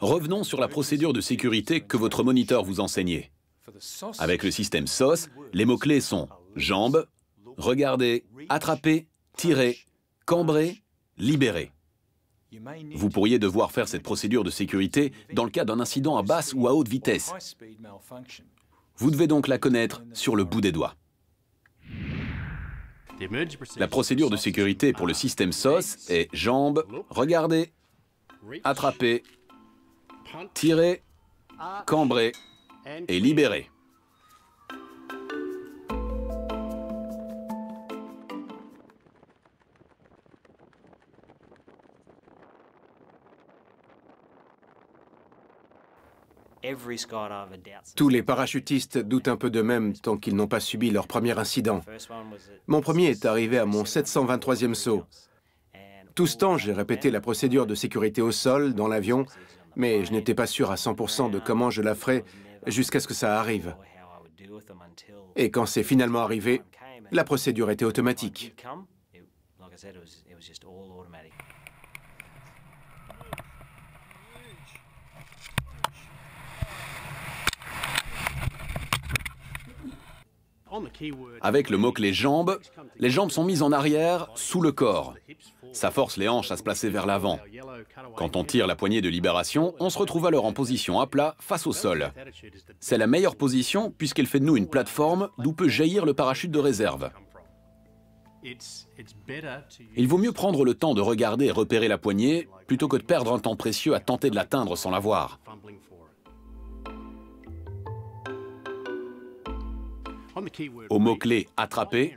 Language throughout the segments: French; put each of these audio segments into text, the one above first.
Revenons sur la procédure de sécurité que votre moniteur vous enseignait. Avec le système SOS, les mots-clés sont jambes, regarder, attraper, tirer, cambrer, libérer. Vous pourriez devoir faire cette procédure de sécurité dans le cas d'un incident à basse ou à haute vitesse. Vous devez donc la connaître sur le bout des doigts. La procédure de sécurité pour le système SOS est jambes, regarder, attraper, tirer, cambrer et libérer. Tous les parachutistes doutent un peu d'eux-mêmes tant qu'ils n'ont pas subi leur premier incident. Mon premier est arrivé à mon 723e saut. Tout ce temps, j'ai répété la procédure de sécurité au sol, dans l'avion, mais je n'étais pas sûr à 100% de comment je la ferais jusqu'à ce que ça arrive. Et quand c'est finalement arrivé, la procédure était automatique. Avec le mot-clé jambes, les jambes sont mises en arrière, sous le corps. Ça force les hanches à se placer vers l'avant. Quand on tire la poignée de libération, on se retrouve alors en position à plat, face au sol. C'est la meilleure position puisqu'elle fait de nous une plateforme d'où peut jaillir le parachute de réserve. Il vaut mieux prendre le temps de regarder et repérer la poignée plutôt que de perdre un temps précieux à tenter de l'atteindre sans la voir. Au mot-clé attraper,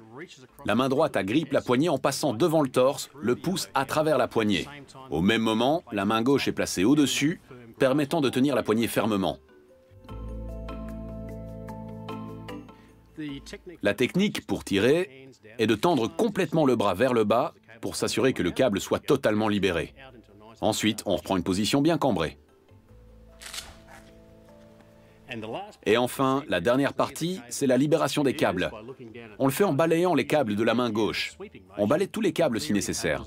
la main droite agrippe la poignée en passant devant le torse, le pouce à travers la poignée. Au même moment, la main gauche est placée au-dessus, permettant de tenir la poignée fermement. La technique pour tirer est de tendre complètement le bras vers le bas pour s'assurer que le câble soit totalement libéré. Ensuite, on reprend une position bien cambrée. Et enfin, la dernière partie, c'est la libération des câbles. On le fait en balayant les câbles de la main gauche. On balaye tous les câbles si nécessaire.